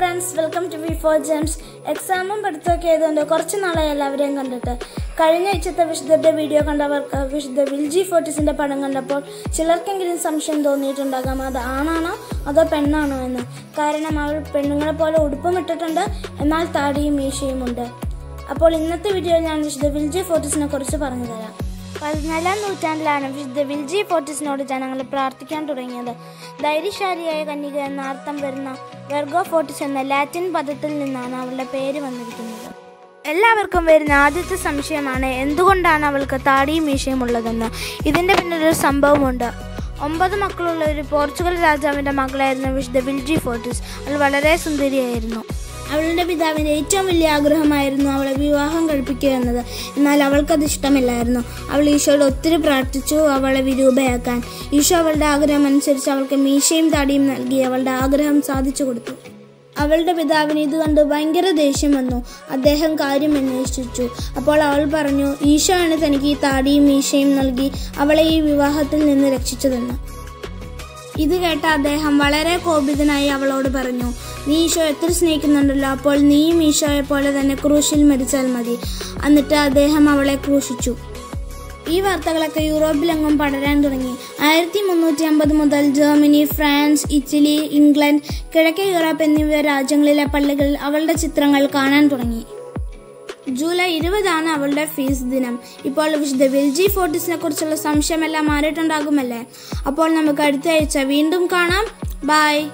Welcome to V four gems എക്സാമും പഠിത്തമൊക്കെ ആയതുകൊണ്ട് കുറച്ച് നാളായി എല്ലാവരെയും കണ്ടിട്ട്. കഴിഞ്ഞ ആഴ്ചത്തെ വിശുദ്ധരുടെ വീഡിയോ കണ്ടവർക്ക് വിശുദ്ധ വിൽജി ഫോർട്ടിസിന്റെ പടം കണ്ടപ്പോൾ ചിലർക്കെങ്കിലും സംശയം തോന്നിയിട്ടുണ്ടാകാം അത് ആണാണോ അതോ പെണ്ണാണോ എന്ന്. കാരണം അവൾ പെണ്ണുങ്ങളെ പോലെ ഉടുപ്പും ഇട്ടിട്ടുണ്ട് എന്നാൽ താടിയും മീശയും ഉണ്ട്. അപ്പോൾ ഇന്നത്തെ വീഡിയോയിൽ ഞാൻ വിശുദ്ധ വിൽജി ഫോർട്ടിസിനെ കുറിച്ച് പറഞ്ഞു തരാം. പതിനാലാം നൂറ്റാണ്ടിലാണ് വിശുദ്ധ വിൽജി ഫോർട്ടിസിനോട് ജനങ്ങൾ പ്രാർത്ഥിക്കാൻ തുടങ്ങിയത്. ധൈര്യശാലിയായ കന്യക എന്ന അർത്ഥം വരുന്ന വെർഗോ ഫോർട്ടിസ് എന്ന ലാറ്റിൻ പദത്തിൽ നിന്നാണ് അവളുടെ പേര് വന്നിരിക്കുന്നത്. എല്ലാവർക്കും വരുന്ന ആദ്യത്തെ സംശയമാണ് എന്തുകൊണ്ടാണ് അവൾക്ക് താടിയും മീശയും ഉള്ളതെന്ന്? ഇതിന്റെ പിന്നിലൊരു സംഭവമുണ്ട്. ഒമ്പത് മക്കളുള്ള ഒരു പോർച്ചുഗൽ രാജാവിന്റെ മകളായിരുന്നു വിശുദ്ധ വിൽജി ഫോർട്ടിസ്. അവൾ വളരെ സുന്ദരിയായിരുന്നു. അവളുടെ പിതാവിന് ഏറ്റവും വലിയ ആഗ്രഹമായിരുന്നു അവളെ വിവാഹം കഴിപ്പിക്കുക എന്നത്. എന്നാൽ അവൾക്കത് ഇഷ്ടമില്ലായിരുന്നു. അവൾ ഈശോയോട് ഒത്തിരി പ്രാർത്ഥിച്ചു അവളെ വിരൂപയാക്കാൻ. ഈശോ അവളുടെ ആഗ്രഹം അനുസരിച്ച് അവൾക്ക് മീശയും താടിയും നൽകി അവളുടെ ആഗ്രഹം സാധിച്ചു കൊടുത്തു. അവളുടെ പിതാവിന് ഇത് കണ്ട് ഭയങ്കര ദേഷ്യം വന്നു. അദ്ദേഹം കാര്യം അന്വേഷിച്ചു. അപ്പോൾ അവൾ പറഞ്ഞു ഈശോ ആണ് തനിക്ക് ഈ താടിയും മീശയും നൽകി അവളെ ഈ വിവാഹത്തിൽ നിന്ന് രക്ഷിച്ചതെന്ന്. ഇത് കേട്ട അദ്ദേഹം വളരെ കോപിതനായി അവളോട് പറഞ്ഞു നീ ഈശോ എത്ര സ്നേഹിക്കുന്നുണ്ടല്ലോ. അപ്പോൾ നീയും ഈശോയെ പോലെ തന്നെ ക്രൂശിൽ മരിച്ചാൽ മതി. എന്നിട്ട് അദ്ദേഹം അവളെ ക്രൂശിച്ചു. ഈ വാർത്തകളൊക്കെ യൂറോപ്പിലെങ്ങും പടരാൻ തുടങ്ങി. ആയിരത്തി മുന്നൂറ്റി അമ്പത് മുതൽ ജർമ്മനി ഫ്രാൻസ് ഇറ്റലി ഇംഗ്ലണ്ട് കിഴക്കേ യൂറോപ്പ് എന്നിവ രാജ്യങ്ങളിലെ പള്ളികളിൽ അവളുടെ ചിത്രങ്ങൾ കാണാൻ തുടങ്ങി. ജൂലൈ ഇരുപതാണ് അവളുടെ ഫീസ് ദിനം. ഇപ്പോൾ വിശുദ്ധ വിൽജി ഫോർട്ടിസിനെ കുറിച്ചുള്ള സംശയമെല്ലാം മാറിയിട്ടുണ്ടാകുമല്ലേ? അപ്പോൾ നമുക്ക് അടുത്ത ആഴ്ച വീണ്ടും കാണാം. ബൈ.